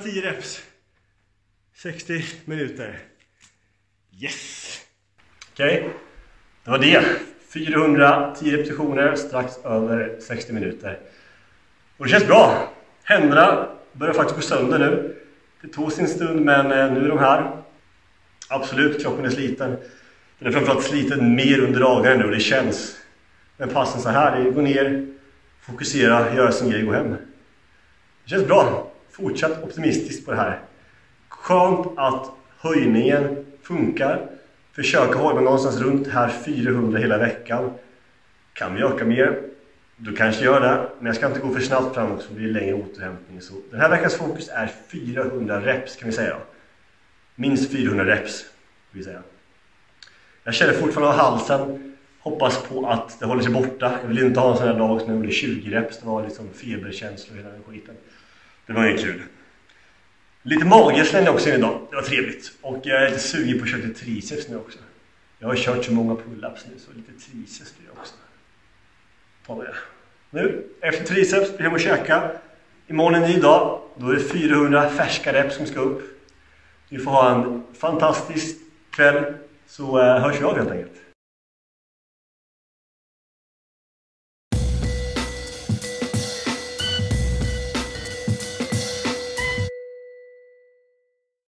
410 reps. 60 minuter. Yes! Okej, okay. det var det. 410 repetitioner, strax över 60 minuter. Och det känns bra. Händerna börjar faktiskt gå sönder nu. Det tog sin stund men eh, nu är de här. Absolut, kroppen är sliten. Den är framförallt sliten mer under dagarna nu och det känns. Men passen så här, det är gå ner, fokusera, göra sin grej, gå hem. Det känns bra. Fortsatt optimistisk på det här. Skönt att höjningen funkar. Försöka hålla mig någonstans runt här 400 hela veckan. Kan vi öka mer? Då kanske gör det. Men jag ska inte gå för snabbt framåt så det blir längre återhämtning. Så den här veckans fokus är 400 reps kan vi säga. Minst 400 reps. Vill vi säga. Jag känner fortfarande av halsen. Hoppas på att det håller sig borta. Jag vill inte ha en sån här dag som jag gjorde 20 reps. Det var liksom feberkänslor och hela den skiten. Det var inget kul. Lite mager slängde jag också in idag. Det var trevligt. Och jag är lite sugen på att köra lite triceps nu också. Jag har kört så många pull-ups nu så lite triceps blir det också. Ta med. Nu, efter triceps blir jag hem och käka. Imorgon är en ny dag. Då är det 400 färska rep som ska upp. Ni får ha en fantastisk kväll. Så eh, hörs vi av helt enkelt.